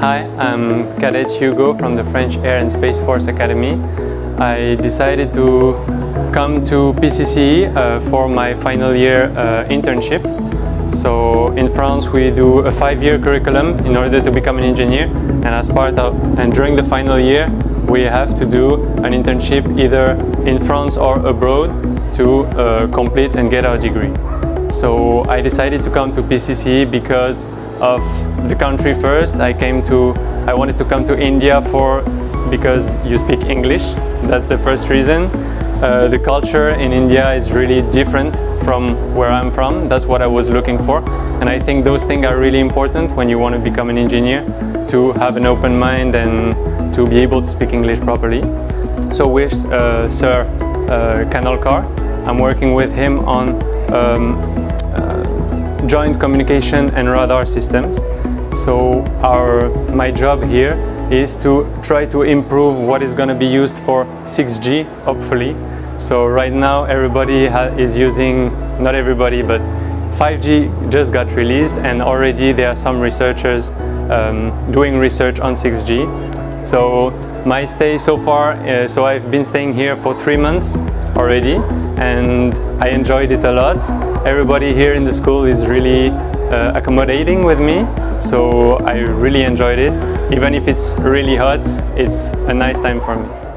Hi, I'm Cadet Hugo from the French Air and Space Force Academy. I decided to come to PCCE uh, for my final year uh, internship. So in France we do a five-year curriculum in order to become an engineer and as part of and during the final year we have to do an internship either in France or abroad to uh, complete and get our degree. So I decided to come to PCCE because of the country first. I came to, I wanted to come to India for, because you speak English. That's the first reason. Uh, the culture in India is really different from where I'm from. That's what I was looking for. And I think those things are really important when you want to become an engineer, to have an open mind and to be able to speak English properly. So with uh, Sir uh, Khanolkar, I'm working with him on um, joint communication and radar systems. So our, my job here is to try to improve what is going to be used for 6G, hopefully. So right now everybody is using, not everybody, but 5G just got released and already there are some researchers um, doing research on 6G. So my stay so far, uh, so I've been staying here for three months already and I enjoyed it a lot. Everybody here in the school is really uh, accommodating with me, so I really enjoyed it. Even if it's really hot, it's a nice time for me.